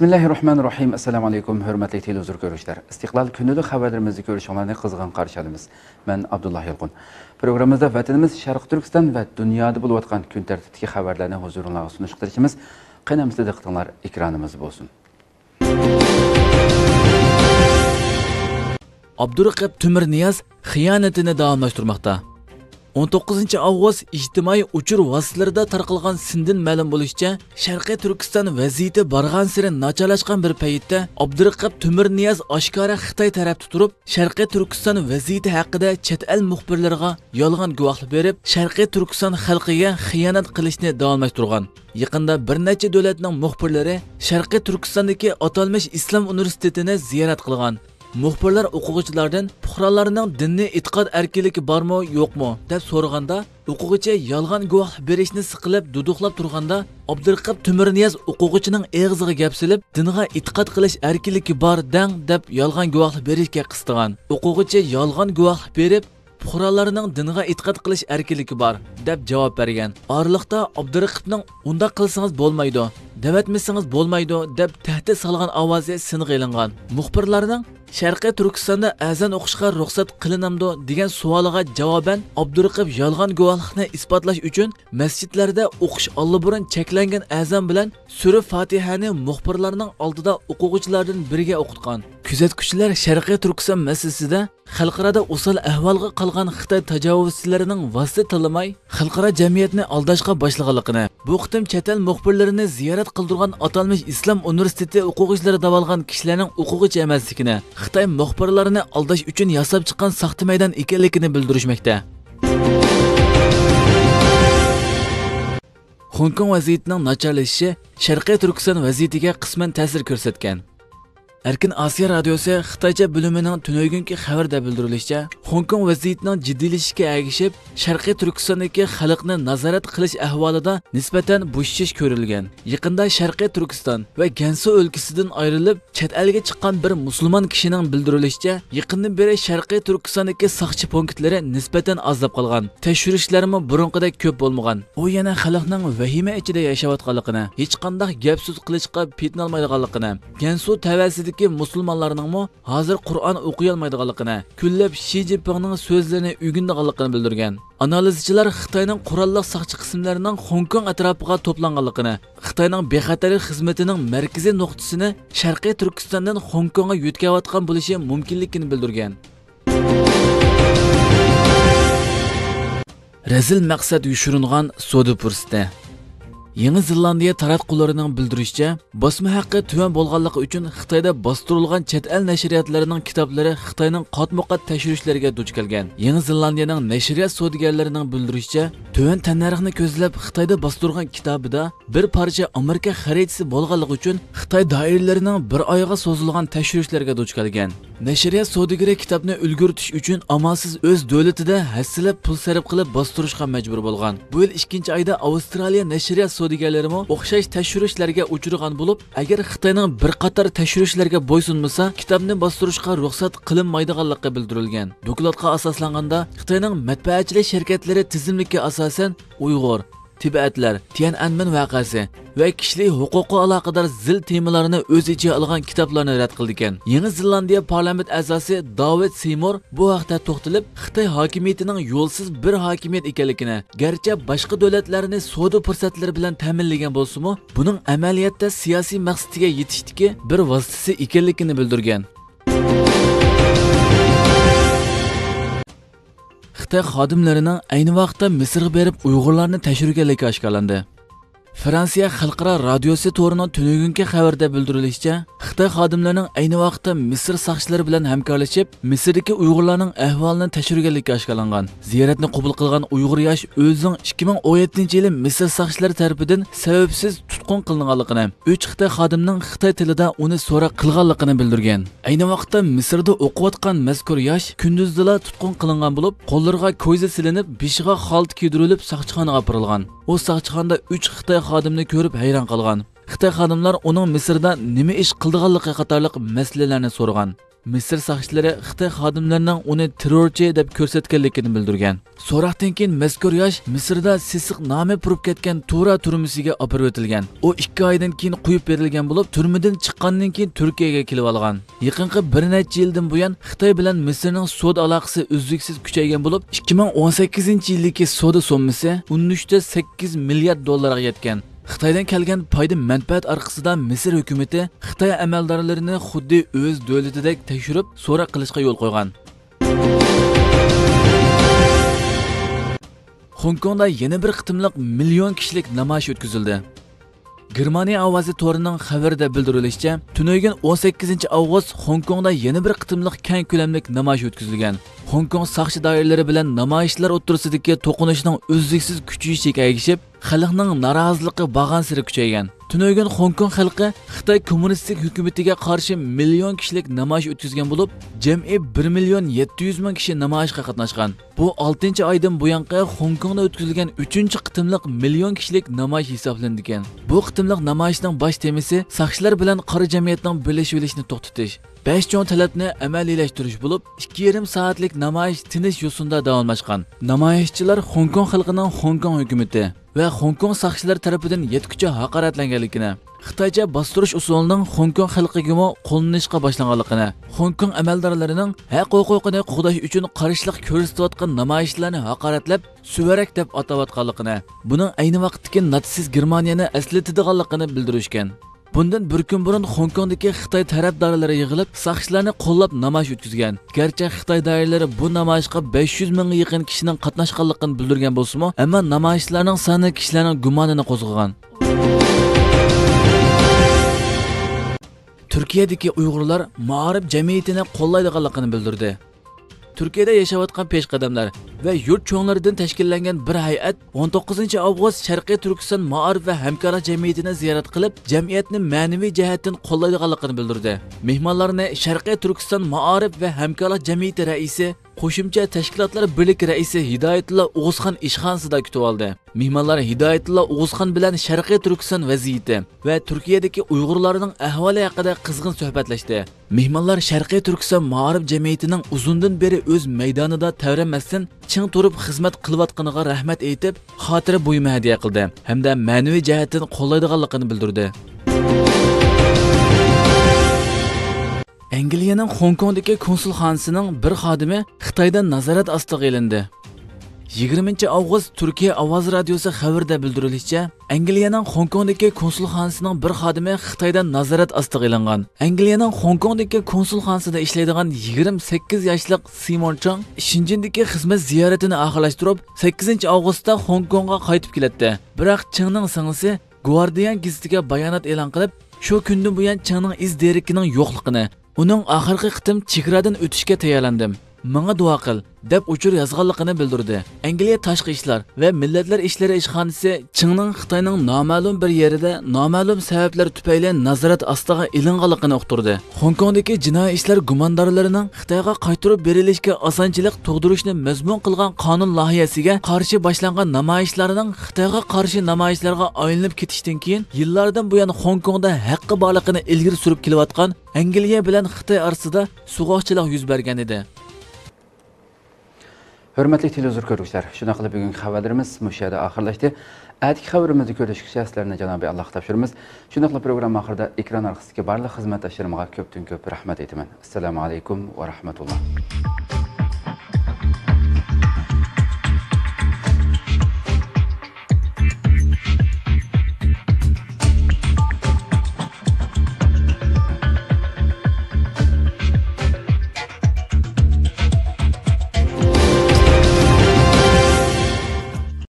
bismillahi rohmanir rohim assalomu alaykum hurmatli televizor ko'ruvchilar. Istiqlol kunida xabarlarimizni ko'rishinglarni qizg'in qarshi olamiz man abdulloh yilqun programmamizda vatanimiz sharq turkiston va dunyoda bo'layotgan kun tartibidagi xabarlarni huzuringlarga sunish qilishimiz qaynamizda diqqatinglar ekranimiz bo'lsin. Abduraqib temir niyoz xiyonatini davomlashtirmoqda. 19 avgust ijtimoiy uchur vositalarida tarqalgan sindin ma'lum bo'lishicha sharqiy turkiston vaziyati borgan sari nacharlashgan bir paytda abdurqab tumir niyoz oshkora xitoy tarafda turib sharqiy turkiston vaziyati haqida chet el muxbirlariga yolg'on guvohlik berib sharqiy turkiston xalqiga xiyonat qilishni davomlashtirgan yaqinda bir necha davlatning muxbirlari sharqiy turkistondagi atalmish islom universitetini ziyorat qilgan. Muxbirlar o'quvchilardan puhralarning dinni e'tiqod erkinligi bormi yo'qmi deb so'raganda o'quvchi yolg'on guvoh berishni siqilib duduqlab turganda abdurqab tumirniyaz o'quvchining eg'ziga gap silib dinga e'tiqod qilish erkinligi bor dang deb yolg'on guvohlik berishga qistig'an. O'quvchi yolg'on guvoh berib fuqarolarning dinga e'tiqod qilish erkinligi bor deb javob bergan. Orliqda abdurqibning unda qilsangiz bo'lmaydi davatmasangiz bo'lmaydi deb tahdid solgan ovozi singa ilingan muxbirlarning sharqiy turkistonda azan o'qishga ruxsat qilinamdi degan savoliga javoban abduriqib yolg'on guvohlikni isbotlash uchun masjidlarda o'qish allaburun cheklangan azan bilan sura fatihani muxbirlarning oldida o'quvchilardan biriga o'qitgan. Kuzatuvchilar sharqiy turkiston masalasida xalqarada usul ahvolga qolgan xitoy tajovuzchilarining vosita tanlamay xalqaro jamiyatni aldashga boshlaganligini bu qitim chet el muxbirlarini ziyorat qildirgan atalmish islom universiteti o'quvchilari davolgan kishilarning o'quvchi emasligini xitoy muxbirlarini aldash uchun yasab chiqqan saxta maydon ekanligini bildirishmoqda Hongkong vaziyatining nacharlashishi Sharqiy Turkiston vaziyatiga qisman ta'sir ko'rsatgan. Erkin Asiya radiosi Xitoycha bo'limining tunoygunki xabarda bildirilishicha, Hong Kong vaziyatining jiddiylashishiga ergishib, Sharqiy Turkistondagi xalqni nazorat qilish ahvolida nisbatan bo'shish ko'rilgan. Yaqinda Sharqiy Turkiston va Gansu o'lkasidan ayrilib, chet elga chiqqan bir musulmon kishining bildirilishicha, yaqindan beri Sharqiy Turkistondagi saqchi punktlari nisbatan azlab qolgan. Tekshirishlarmi burunqidek ko'p bo'lmagan. U yana xalqning vahima ichida yashayotganligini, hech qanday gap so'z qilishga petinolmaydiganligini, Gansu tavasida Xitoydagi musulmonlarningmi hozir Qur'on o'qiy olmaydiganligini, kunlab Shi Jinpingning so'zlarini o'rganadiganligini bildirgan. Analizchilar Xitoyning qurolli soqchi qismlarining Hong Kong atrofiga to'planganligini, Xitoyning bexatarlik xizmatining markaziy nuqtasini Sharqiy Turkistondan Hong Kongga yetkazayotgan bo'lishi mumkinligini bildirgan. Razil maqsad yushiringan so'di fursati Yangi Zelandiya taratqullarining bildirishicha, bosma haqqi tuvan bo'lganligi uchun Xitoyda bostirilgan chet el nashriyatlarining kitoblari Xitoyning qatmoqat tashirishlariga duch kelgan. Yangi Zelandiyaning nashriyat savdogarlarining bildirishicha, tuvan tannarxni ko'zlab Xitoyda bostirgan kitobida bir parcha Amerika xaritasi bo'lganligi uchun Xitoy doiralarining bir oyga so'zilgan tashvishlarga duch kelgan. Nashriyat savdogari kitobni ulgurtish uchun amalsiz o'z davlatida hassilab pul sarf qilib bostirishga majbur bo'lgan. Bu yil 2-oyda Avstraliya nashriyat savdogarlarimi o'xshash tashvishlarga uchragan bo'lib, agar Xitoyning bir qator tashvishlarga bo'ysunmasa, kitobni bostirishga ruxsat qilinmaydiganligi bildirilgan. Dokladga asoslanganda, Xitoyning matbaachilik shirkatlari tizimlikka asosan Uyg'ur, Tibetlar, Tiananmen voqeasi va kishilik huquqi aloqador zil temalarni o'z ichiga olgan kitoblarni rad qildi ekan. Yangi Zelandiya parlament a'zosi David Seymour bu haqda to'xtalib, Xitoy hokimiyatining yo'lsiz bir hokimiyat ekanligini, garchi boshqa davlatlarni savdo fursatlari bilan ta'minlagan bo'lsa-mu, buning amaliyotda siyosiy maqsadiga yetishdiki bir vositasi ekanligini bildirgan. Xitoy xodimlarining ayni vaqtda Misrga berib Uyg'urlarni tashirganligi oshkorlandi. Fransiya xalqaro radiosi to'rining tunugungi xabarda bildirilishicha, Xitoy xodimlarining ayni vaqtda Misr soqchilari bilan hamkorlashib, Misrdagi Uyg'urlarning ahvolini tekshirganligi oshkorlangan. Ziyoratni qabul qilgan Uyg'ur yosh o'zining 2017-yili Misr soqchilari tomonidan sababsiz tutqun qilinganligini, 3 Xitoy xodimning Xitoy tilida uni so'roq qilganligini bildirgan. Ayni vaqtda Misrda o'qiyotgan mazkur yosh kunduzdala tutqun qilingan bo'lib, qo'llariga ko'yza silinib, beshiga xalt kiydirilib soqchixonaga opirilgan. U soqchixonada 3 Xitoy xodimni ko'rib hayron qolgan. Xitoy xodimlar uning Misrda nima ish qildiganligi qatorliq masalalarni so'ragan. Misr soqchilari xitoy xodimlarining uni terrorchi deb ko'rsatganligini bildirgan. So'roqdan keyin mazkur yosh misrda sisiq nomi purib ketgan tura turmisiga olib o'tilgan. U ikki oydan keyin qo'yib berilgan bo'lib turmadan chiqqandan keyin turkiyaga kelib olgan. Yaqinqi bir necha yildan buyon xitoy bilan misrning savdo aloqasi uzluksiz kuchaygan bo'lib 2018 yildagi savdo summasi 13.8 milliard dollarga yetgan. Xitoydan kelgan foyda manfaat orqasida misr hukumati xitoy amaldorlarini xuddi o'z davlatidek tekshirib so'roq qilishga yo'l qo'ygan Hongkongda yana bir qitimliq million kishilik namoyish o'tkazildi. Germaniya ovozi to'rining xabarida bildirilishicha, tunagan 18 avgust Hongkongda yana bir qitimliq keng ko'lamli namoyish o'tkazilgan. Hongkong saqchi doiralari bilan namoyishlar o'tirisidagi to'qinishning uzluksiz kuchayishi chekaygishib xalqning noroziligi bag'ansiri kuchaygan. Tunagan Hongkong xalqi Xitoy kommunistik hukumatiga qarshi million kishilik namoyish o'tkazgan bo'lib, jami 1 million 700 ming kishi namoyishga qatnashgan. Bu 6 oydan buyonqi Hongkongda o'tkazilgan 3-qitimliq million kishilik namoyish hisoblanadigan. Bu qitimliq namoyishning bosh temasi saqchilar bilan qora jamiyatning birlashishini to'xtatish. 5 cho'ng talabni amaliylashtirish bo'lib, 2,5 soatlik namoyish tinish yo'sinda davomlashgan. Namoyishchilar Hongkong xalqining Hongkong hukumati va Hongkong soqchilar tarafidan yetkicha haqoratlanganligini, Xitoycha bostirish usulining Hongkong xalqiga qo'llanishga boshlanganligini, Hongkong amaldorlarining haq huquqini qo'g'dash uchun qarshilik ko'rsatayotgan namoyishlarni haqoratlab, suvarak deb atayotganligini, buning ayni vaqtdagi natsist Germaniyani eslatadiganligini bildirishgan. Bundan bir kun burun Hongkongdagi Xitoy tarafdorlari yig'ilib, soqchilarni qo'llab namoyish o'tkazgan. Garchi Xitoy doiralari bu namoyishga 500 mingga yaqin kishining qatnashganligini bildirgan bo'lsa-mu, ammo namoyishlarning soni kishilarning gumonini qo'zg'agan. Turkiyadagi Uyg'urlar ma'arif jamiyatini qo'llaydiganligini bildirdi. Turkiyada yashayotgan peshqadamlar va yurt cho'nglaridan tashkillangan bir hay'at 19 avgust Sharqiy Turkiston ma'arif va hamkorlik jamiyatini ziyorat qilib, jamiyatni ma'naviy jihatdan qo'llaydiganligini bildirdi. Mehmonlarni Sharqiy Turkiston ma'arif va hamkorlik jamiyati raisi qo'shimcha tashkilotlar birlik raisi hidoyatulla O'g'izxon ishxonsida kutib oldi. Mehmonlar hidoyatulla O'g'izxon bilan Sharqiy Turkiston vaziyati va Turkiyadagi Uyg'urlarning ahvoli haqida qizg'in suhbatlashdi. Mehmonlar Sharqiy Turkiston ma'arif jamiyatining uzundan beri o'z maydonida tavramasdan ching turib xizmat qilayotganiga rahmat aytib, xotira buyumi hadya qildi hamda ma'naviy jihatdan qo'llaydiganligini bildirdi. Angliyaning Hongkongdagi konsulxonasining bir xodimi Xitoydan nazorat ostiga ilindi. 20 avgust Turkiya ovoz radiosi xabarida bildirilishicha, Angliyaning Hongkongdagi konsulxonasining bir xodimi Xitoydan nazorat ostiga ilingan. Angliyaning Hongkongdagi konsulxonasida ishlaydigan 28 yoshli Simon Chang Shinjindagi xizmat ziyoratini oxirlashtirib, 8 avgustda Hongkongga qaytib keladi. Biroq Changning singlisi Guardian gazetiga bayonot e'lon qilib, shu kundan buyon Changning iz derikining yo'qligini Uning oxirgi qitim chegaradan o'tishga tayyorlandim. Menga duo qil, deb uchur yozganligini bildirdi. Angliya tashqi ishlar va millatlar ishlari ishxonasi Chingning Xitoyning noma'lum bir yerida noma'lum sabablar tufayli nazorat ostiga ilinganligini uqtirdi. Hongkongdagi jinoiy ishlar gumondorlarining Xitoyga qaytarib berilishga osonchilik tug'dirishni mazmun qilgan qonun loyihasiga qarshi boshlangan namoyishlarning Xitoyga qarshi namoyishlarga aylanib ketishdan keyin yillardan buyon Hongkongda haqqi borligini ilgari surib kelayotgan Angliya bilan Xitoy orasida sug'oqchilik yuz bergan edi. Hurmatli televizor ko'ruvchilar şuna qilib bugungi xabarlarimiz mushu yerda oxirlashdi atigi xabarimizni ko'rishgacha sizlarni janobiy Allah topshiramiz Şuna qilib programma oxirida ekran orqasidagi barliq xizmatdoshlarimga köptün ko'p rahmat aytaman assalomu alaykum va rahmatulloh